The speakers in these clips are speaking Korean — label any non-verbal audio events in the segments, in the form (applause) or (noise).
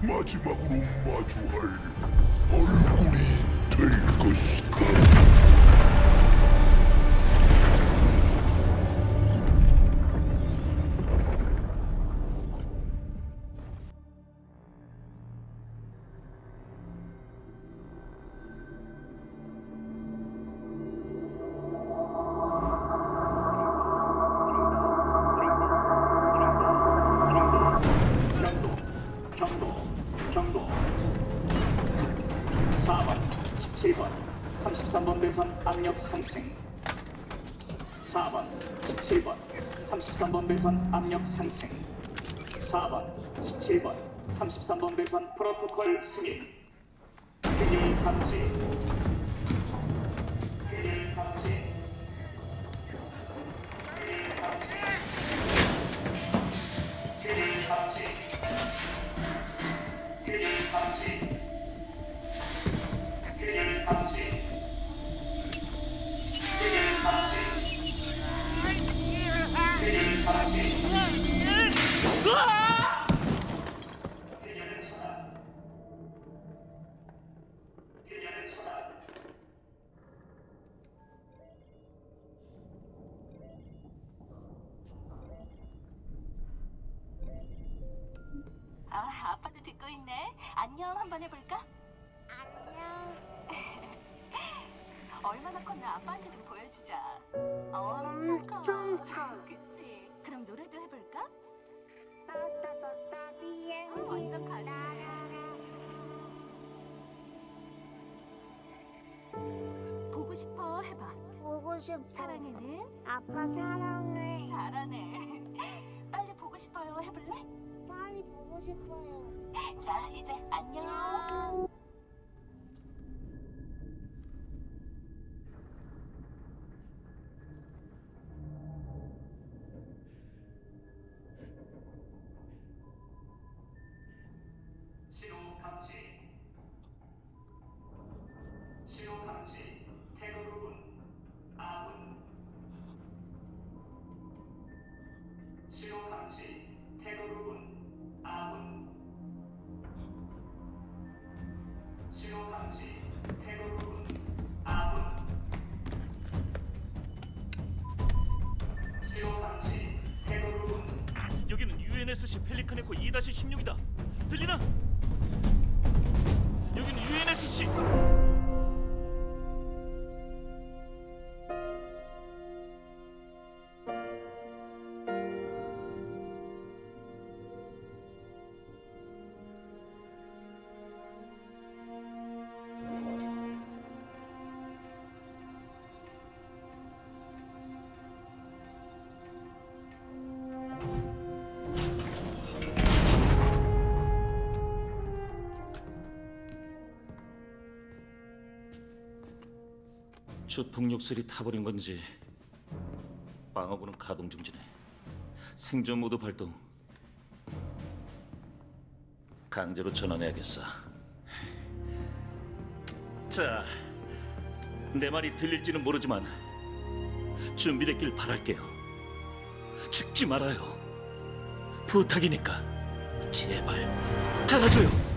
마지막으로 마주할 얼굴이 될 것이다. 상승. 4번, 17번, 33번 배선 압력 상승. 4번, 17번, 33번 배선 프로토콜 승인. 균열 감지. 보고 싶어. 사랑해는 아빠 사랑해. 잘하네. (laughs) 빨리 보고 싶어요 해볼래? 빨리 보고 싶어요. 자, 이제 안녕. 여기는 UNSC 펠리칸에코 2-16이다. 들리나? 주통 욕설이 타버린 건지 방어구는 가동 중지네. 생존 모드 발동. 강제로 전환해야겠어. 자, 내 말이 들릴지는 모르지만 준비됐길 바랄게요. 죽지 말아요. 부탁이니까 제발. 나타나줘요.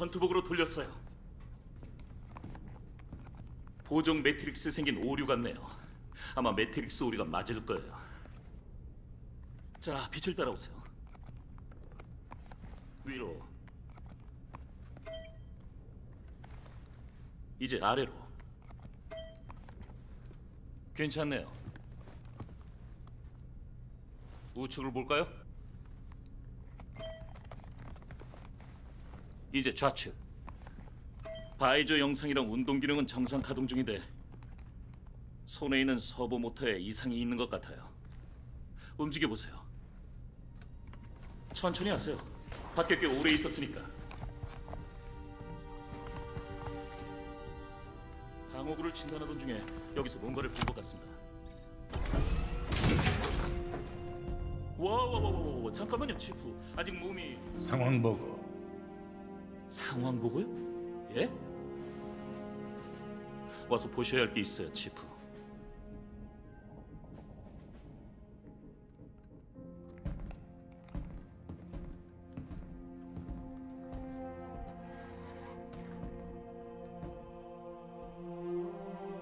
전투복으로 돌렸어요. 보정 매트릭스 생긴 오류 같네요. 아마 매트릭스 오류가 맞을 거예요. 자, 빛을 따라오세요. 위로. 이제 아래로. 괜찮네요. 우측을 볼까요? 이제 좌측. 바이저 영상이랑 운동 기능은 정상 가동 중인데 손에 있는 서버 모터에 이상이 있는 것 같아요. 움직여 보세요. 천천히 하세요. 밖에 꽤 오래 있었으니까. 방어구를 진단하던 중에 여기서 뭔가를 본 것 같습니다. 와와와와 잠깐만요 치프 아직 몸이 상황 보고 상황 보고요? 예? 와서 보셔야 할 게 있어요, 치프.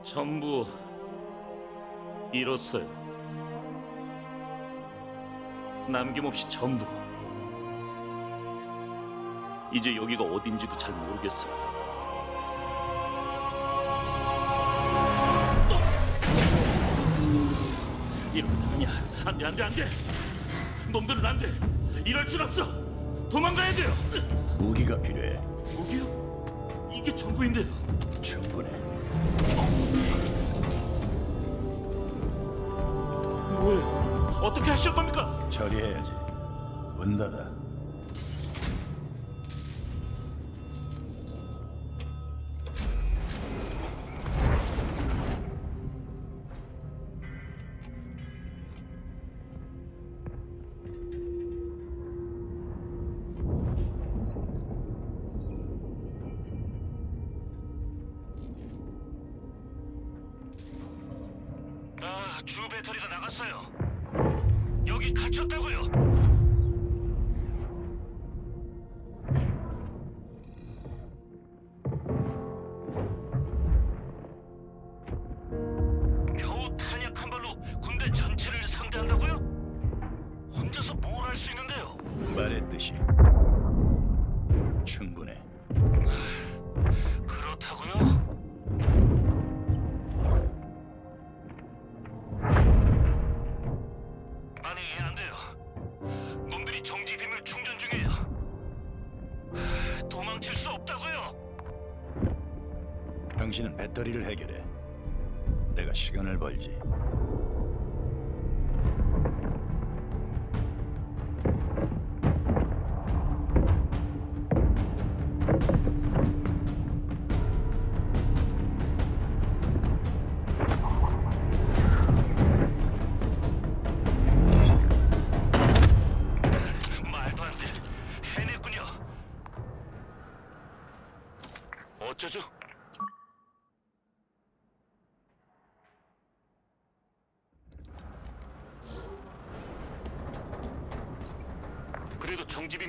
전부 잃었어요. 남김없이 전부. 이제 여기가 어딘지도 잘 모르겠어요. 이러면 아니야. 안 돼, 안 돼, 안 돼. 놈들은 안 돼. 이럴 순 없어. 도망가야 돼요. 무기가 필요해. 여기요? 이게 전부인데요. 충분해. 뭐예요? 어떻게 하실 겁니까? 처리해야지. 문 닫아. 아,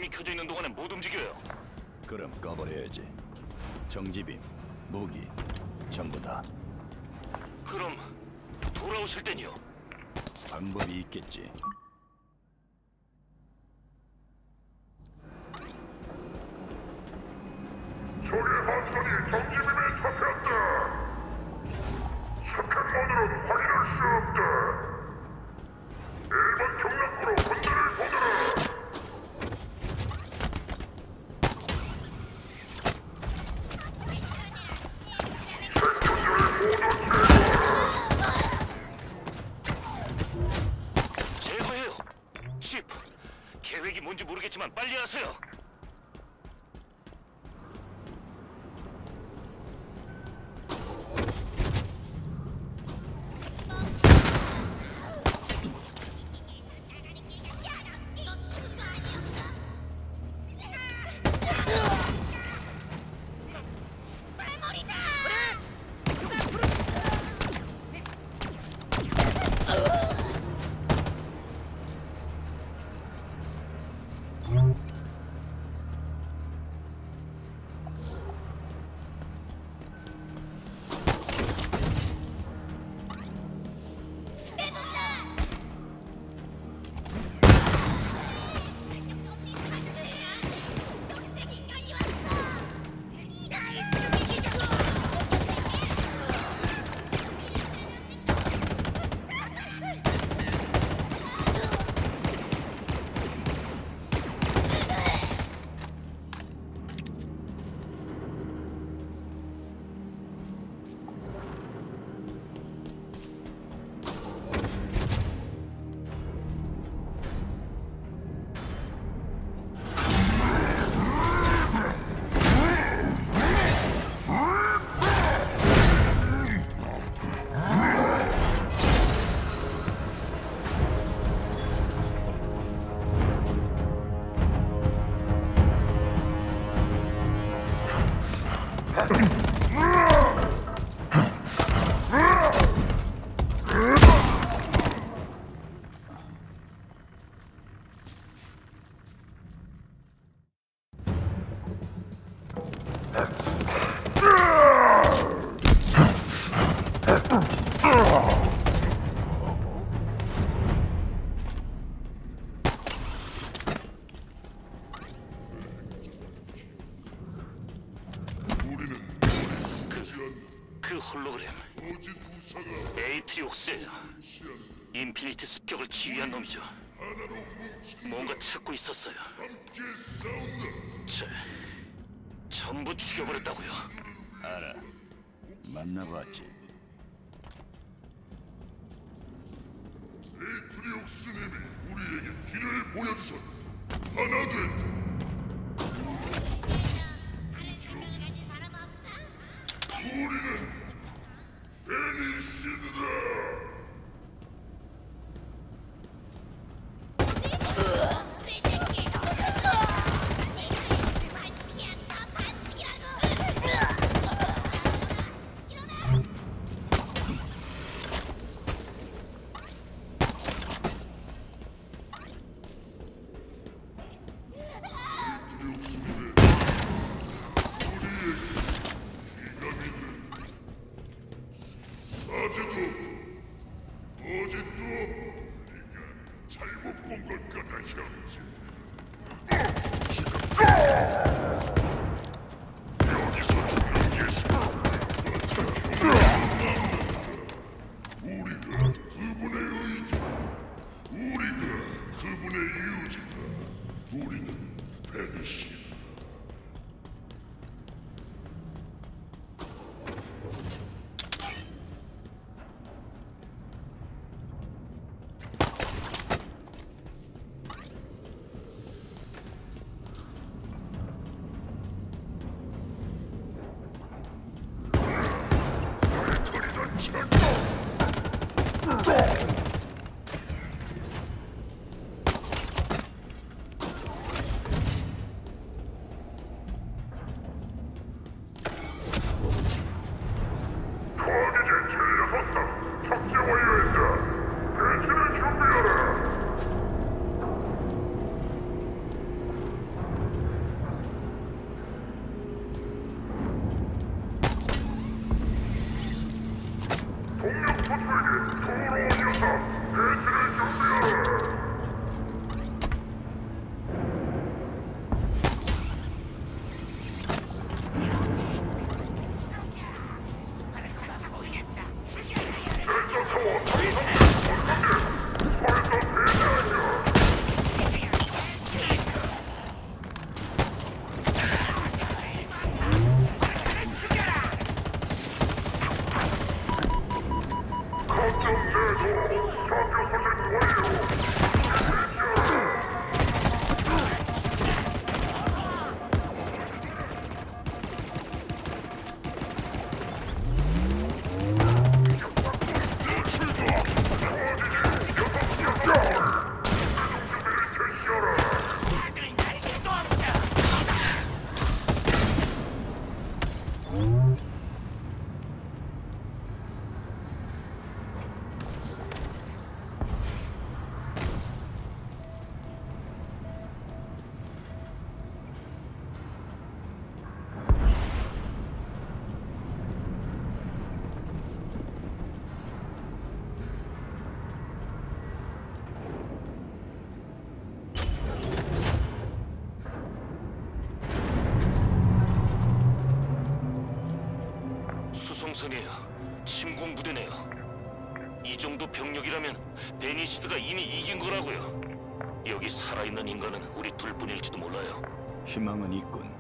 켜져 있는 동안에 못 움직여요. 그럼 꺼버려야지. 정지빔, 무기, 전부 다 그럼 돌아오실 땐요? 방법이 있겠지. 홀로그램 에이트리옥스예요. 인피니티 습격을 지휘한 놈이죠. 뭔가 찾고 있었어요. 저 전부 죽여버렸다고요. 알아. 만나봤지. 에이트리옥스님이 우리에게 길을 보여주셨다. 하나 됐다. 우리는 베니시 아직도 어제도 우리가 잘못 본걸 거다 형제. 수송선이에요. 침공 부대네요. 이 정도 병력이라면 베니시드가 이미 이긴 거라고요. 여기 살아있는 인간은 우리 둘뿐일지도 몰라요. 희망은 있군.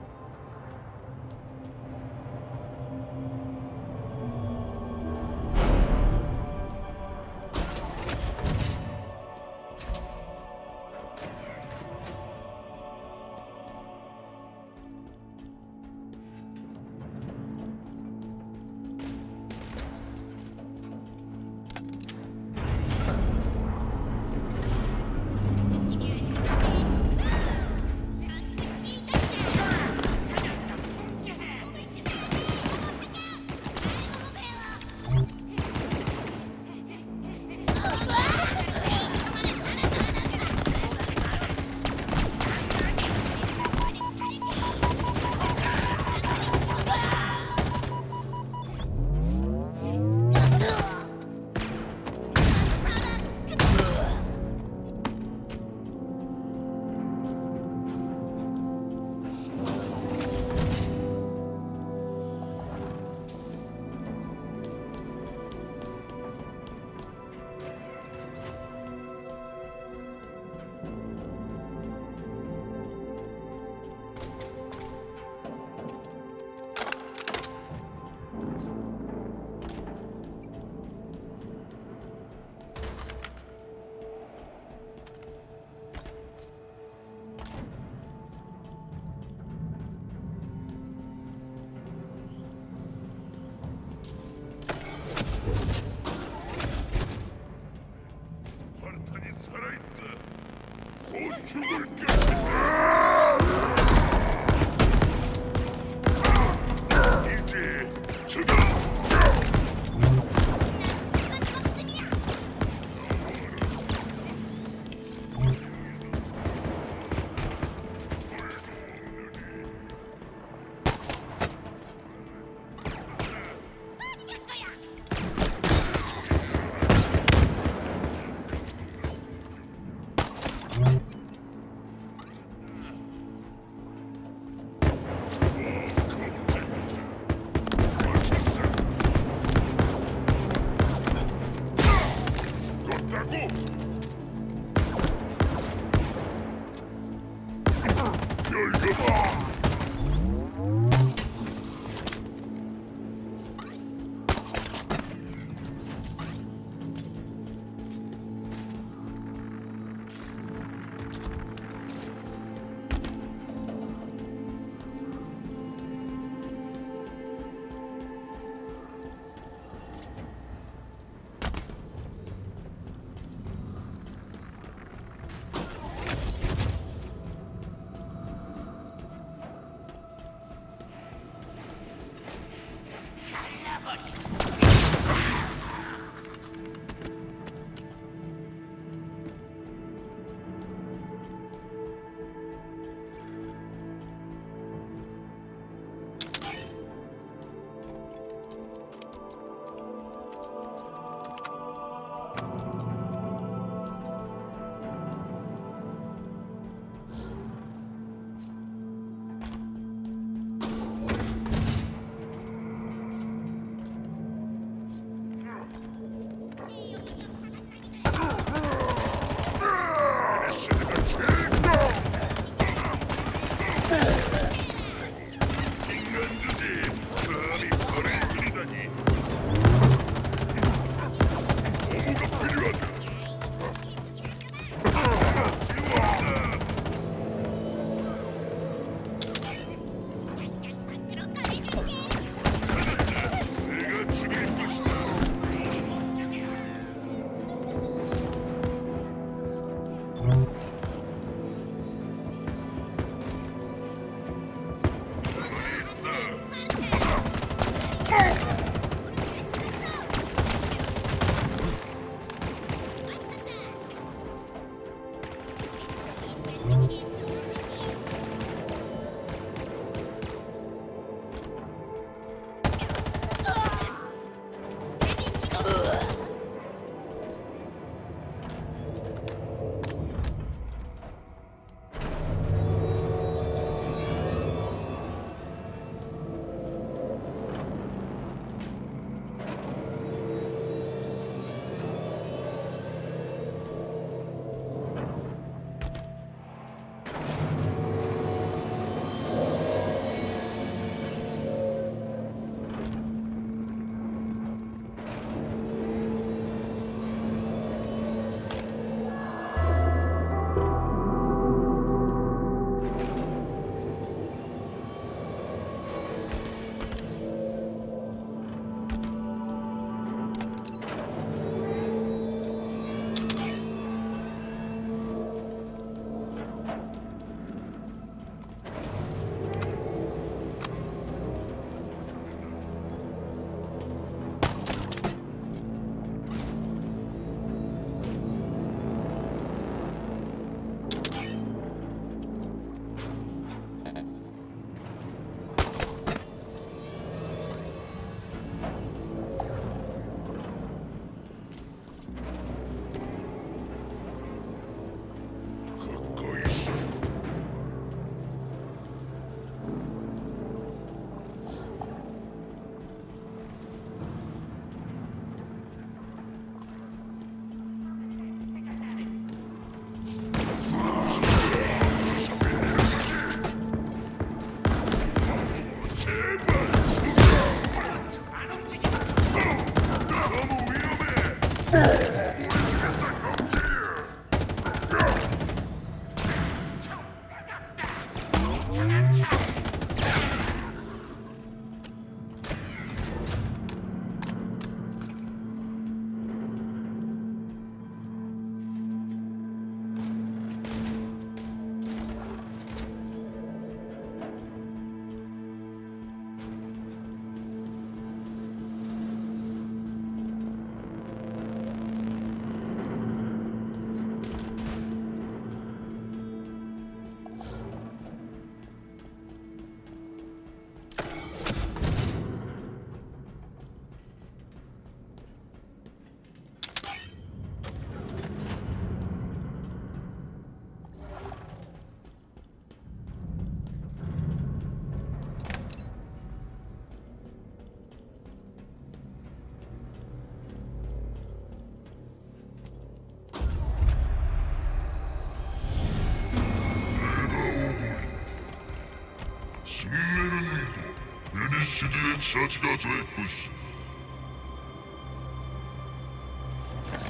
우리의 차지가 될 것이다.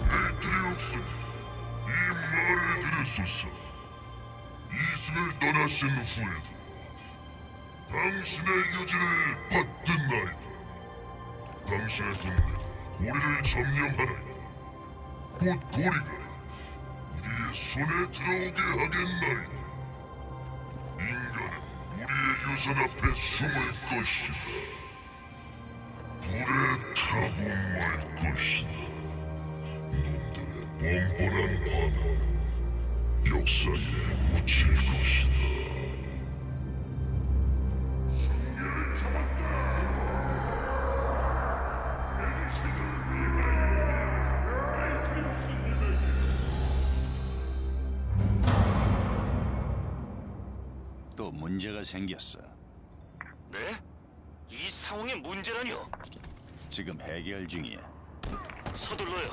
베트리옥스는 이 말을 들으소서. 이승을 떠나신 후에도 당신의 유지를 받든 나이다. 당신의 동네가 고리를 점령하나이다. 곧 고리가 우리의 손에 들어오게 하겠나이다. 인간은 우리의 유산 앞에 숨을 것이다. 불에 타고 말 것이다. 놈들의 뻔뻔한 반응 역사에 묻힐 것이다. 승리를 잡았다. 위하여 또 문제가 생겼어. 네? 이 상황의 문제라니요? 지금 해결 중이야. 서둘러요.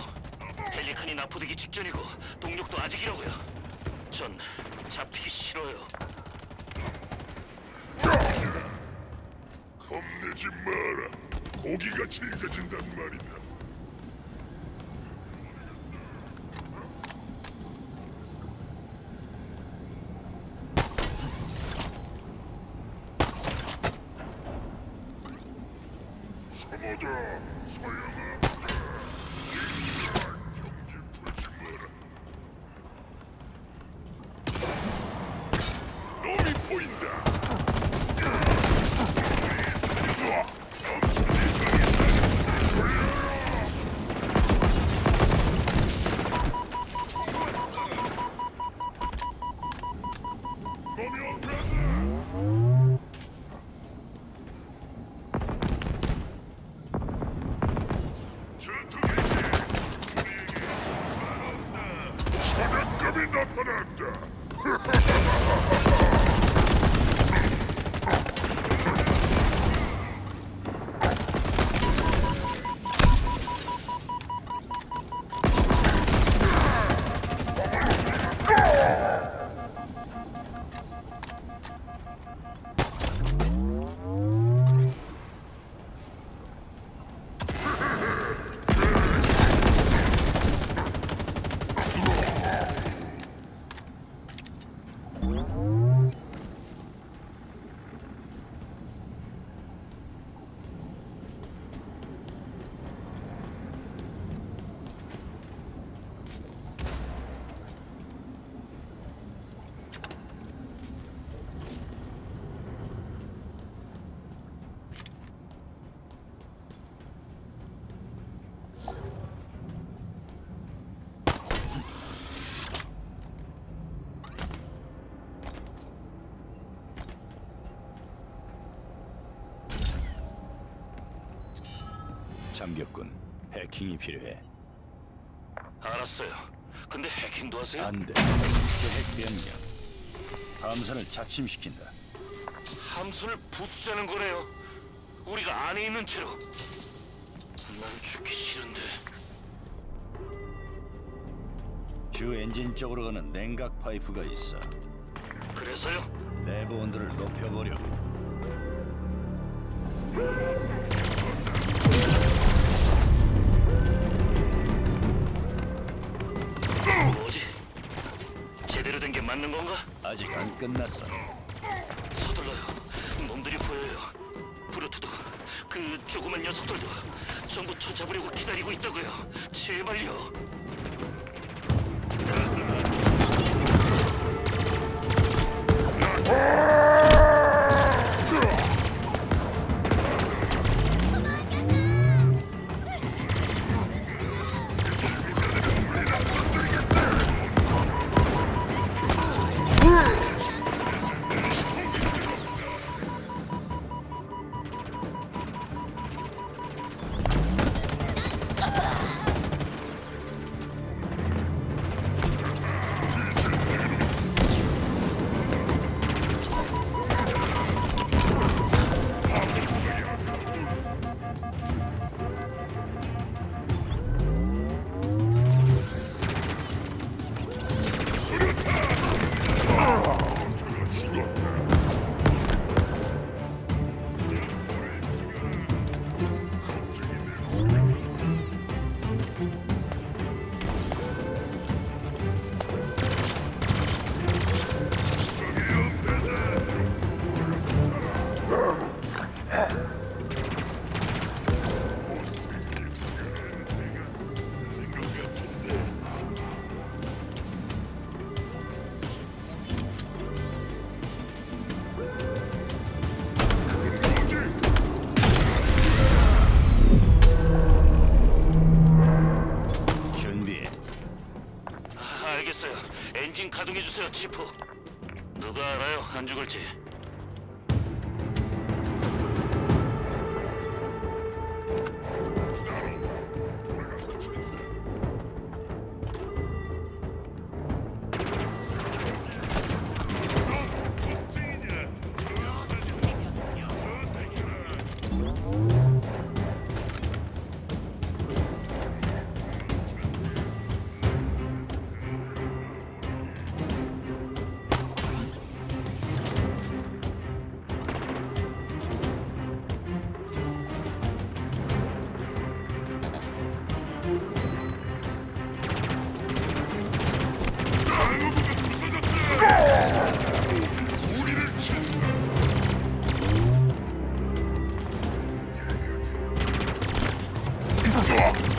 펠리칸이 납포되기 직전이고 동력도 아직이라고요. 전 잡히기 싫어요. 겁내지 마라. 고기가 질겨진단 말이다. 서모자, 서영아. 경기 풀지 마라. 놈이 보인다. 놈이 없다. 전투 개시. 우리에게 살아온다. 사냥감이 나타난다. 참격군, 해킹이 필요해. 알았어요. 근데 해킹도 하세요? 안 돼. 저핵 변경. 함선을 작심시킨다. 함선을 부수자는 거네요. 우리가 안에 있는 채로. 난 죽기 싫은데. 주 엔진 쪽으로 가는 냉각 파이프가 있어. 그래서요? 내부 온도를 높여보려고. 아직 안 끝났어. 서둘러요. 놈들이 보여요. 브루트도 그 조그만 녀석들도 전부 쳐잡으려고 기다리고 있다고요. 제발요. 어? off.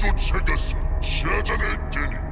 쫓아가서 찾아낼 테니.